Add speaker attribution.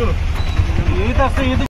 Speaker 1: Eita E tá.